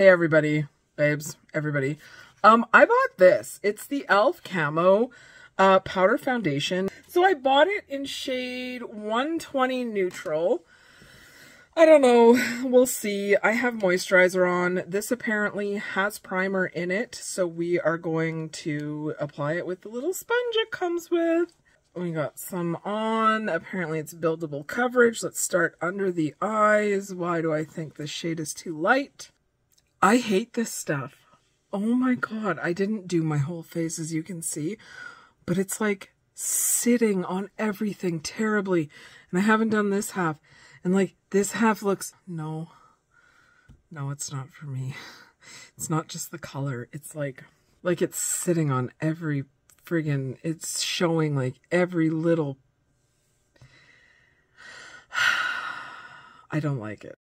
Hey everybody, babes, everybody. Um, I bought this. It's the e.l.f. Camo uh, Powder Foundation. So I bought it in shade 120 Neutral. I don't know. We'll see. I have moisturizer on. This apparently has primer in it, so we are going to apply it with the little sponge it comes with. We got some on. Apparently it's buildable coverage. Let's start under the eyes. Why do I think this shade is too light? I hate this stuff. Oh my god, I didn't do my whole face as you can see, but it's like sitting on everything terribly. And I haven't done this half. And like this half looks, no, no, it's not for me. It's not just the color. It's like, like it's sitting on every friggin', it's showing like every little, I don't like it.